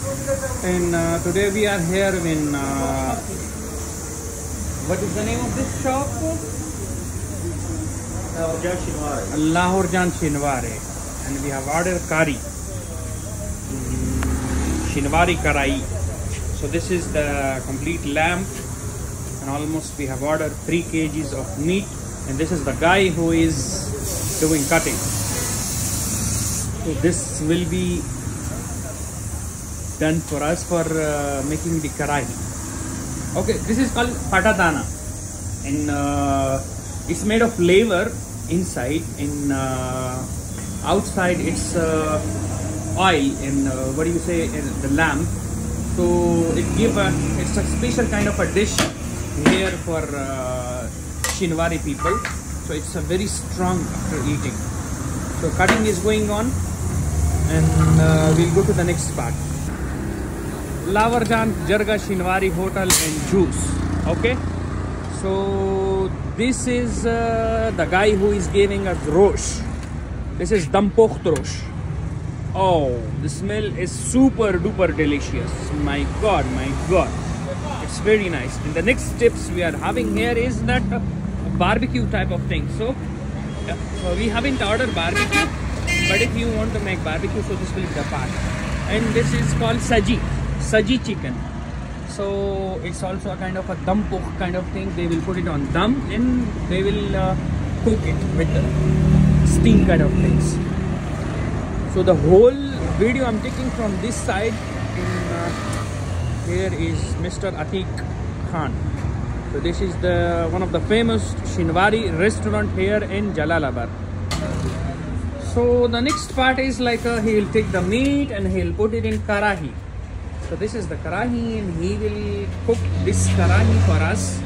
And uh, today we are here in uh, what is the name of this shop? Lahore Jan Shinwari. And we have ordered curry. Mm, Shinwari Karahi. So this is the complete lamb. And almost we have ordered 3 kgs of meat. And this is the guy who is doing cutting. So this will be done for us for uh, making the karahi. Okay, this is called patadana, and uh, it's made of laver inside. In uh, outside, it's uh, oil and uh, what do you say? the lamb. So it give a it's a special kind of a dish here for Shinwari people. So it's a very strong after eating. So cutting is going on, and uh, we'll go to the next part. Lahore Jan Jarga Shinwari Hotel and Juice. Okay, so this is uh, the guy who is giving us rosh. This is Dum pokht rosh. Oh, the smell is super duper delicious. My god, my god. It's very nice. And the next tips we are having here is that uh, barbecue type of thing. So, uh, so we haven't ordered barbecue, but if you want to make barbecue, so this will be the part. And this is called saji, saji chicken. So it's also a kind of a dum pokht kind of thing. They will put it on dum and they will uh, cook it with the steam kind of things. So the whole video I'm taking from this side. In, uh, here is Mr. Atik Khan. So this is the one of the famous Shinwari restaurant here in Jalalabad. So the next part is like uh, he'll take the meat and he'll put it in karahi. So this is the karahi and he will cook this karahi for us.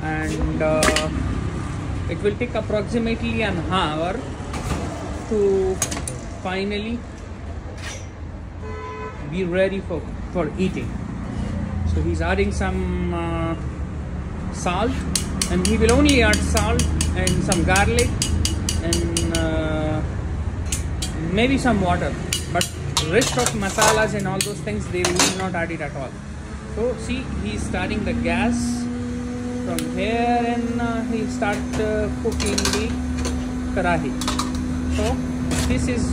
And uh, it will take approximately an hour to finally be ready for, for eating. So he's adding some uh, salt and he will only add salt and some garlic and uh, maybe some water. But rest of masalas and all those things they will not add it at all. So see he's starting the gas from here and uh, he'll start uh, cooking the karahi. So this is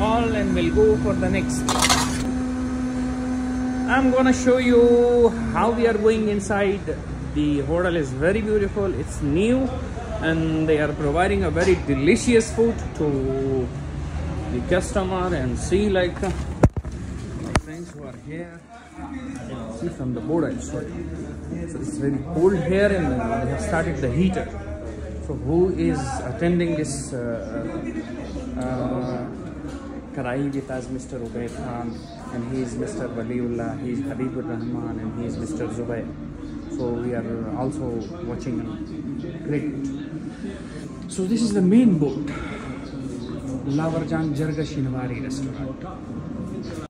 all and we'll go for the next I'm gonna show you how we are going inside the hotel is very beautiful it's new and they are providing a very delicious food to the customer and see like uh, my friends who are here see from the board it. so it's very cold here and uh, they have started the heater so who is attending this uh, uh, Karahi with us, Mr. Ubaid Khan, and he is Mr. Waliullah, he is Habibur Rahman, and he is Mr. Zubair. So we are also watching cricket. So this is the main boat, Lahore Jan Jarga Shinwari restaurant.